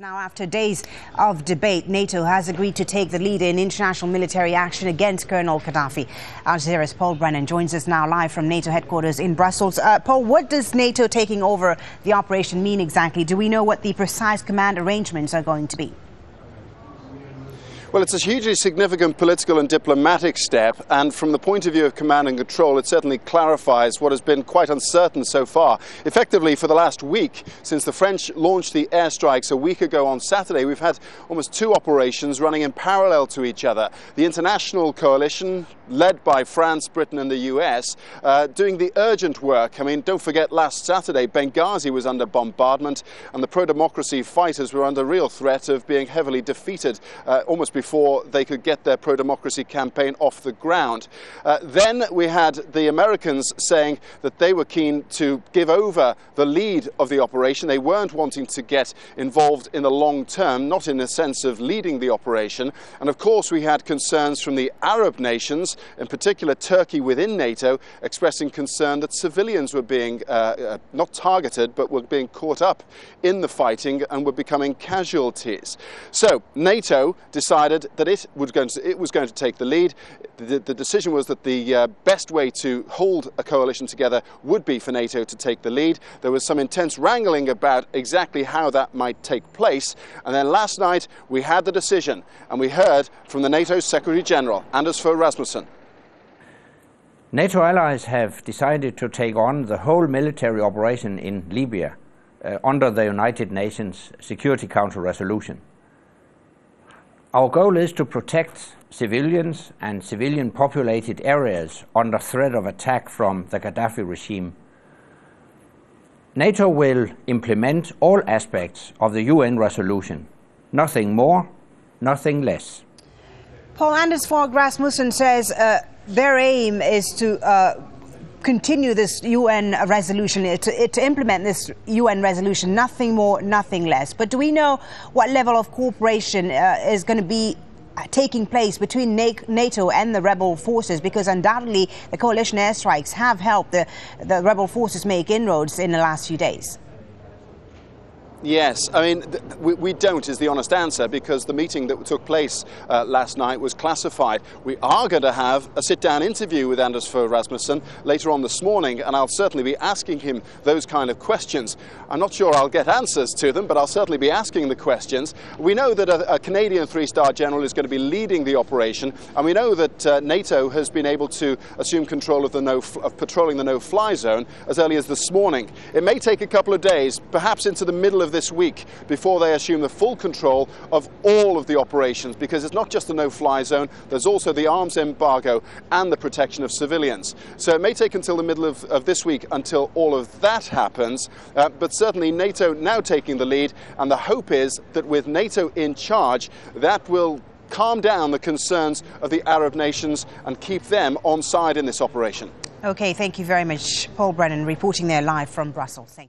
Now, after days of debate, NATO has agreed to take the lead in international military action against Colonel Gaddafi. Al Jazeera's Paul Brennan joins us now live from NATO headquarters in Brussels. Uh, Paul, what does NATO taking over the operation mean exactly? Do we know what the precise command arrangements are going to be? Well, it's a hugely significant political and diplomatic step, and from the point of view of command and control, it certainly clarifies what has been quite uncertain so far. Effectively, for the last week, since the French launched the airstrikes a week ago on Saturday, we've had almost two operations running in parallel to each other. The international coalition, led by France, Britain, and the US, uh, doing the urgent work. I mean, don't forget last Saturday, Benghazi was under bombardment, and the pro democracy fighters were under real threat of being heavily defeated uh, almost before they could get their pro democracy campaign off the ground. Uh, then we had the Americans saying that they were keen to give over the lead of the operation. They weren't wanting to get involved in the long term, not in the sense of leading the operation. And of course, we had concerns from the Arab nations, in particular Turkey within NATO, expressing concern that civilians were being uh, uh, not targeted, but were being caught up in the fighting and were becoming casualties. So NATO decided decided that it was going to, it was going to take the lead. The, the decision was that the uh, best way to hold a coalition together would be for NATO to take the lead. There was some intense wrangling about exactly how that might take place. And then last night we had the decision and we heard from the NATO Secretary General, Anders Fogh Rasmussen. NATO allies have decided to take on the whole military operation in Libya uh, under the United Nations Security Council resolution. Our goal is to protect civilians and civilian populated areas under threat of attack from the Gaddafi regime. NATO will implement all aspects of the UN resolution, nothing more, nothing less. Paul Anders Fogh Rasmussen says uh, their aim is to uh, continue this UN resolution, to, to, implement this UN resolution, nothing more, nothing less. But do we know what level of cooperation uh, is going to be uh, taking place between NATO and the rebel forces? Because undoubtedly the coalition airstrikes have helped the, the rebel forces make inroads in the last few days. Yes, I mean, we, we, don't is the honest answer because the meeting that took place uh, last night was classified. We are going to have a sit down interview with Anders Fogh Rasmussen later on this morning, and I'll certainly be asking him those kind of questions. I'm not sure I'll get answers to them, but I'll certainly be asking the questions. We know that a, a Canadian three star general is going to be leading the operation, and we know that uh, NATO has been able to assume control of, the no, of patrolling the no fly zone as early as this morning. It may take a couple of days, perhaps into the middle of of this week before they assume the full control of all of the operations because it's not just the no-fly zone, there's also the arms embargo and the protection of civilians. So it may take until the middle of, of this week until all of that happens, uh, but certainly NATO now taking the lead and the hope is that with NATO in charge, that will calm down the concerns of the Arab nations and keep them on side in this operation. Okay, thank you very much. Paul Brennan reporting there live from Brussels. Thank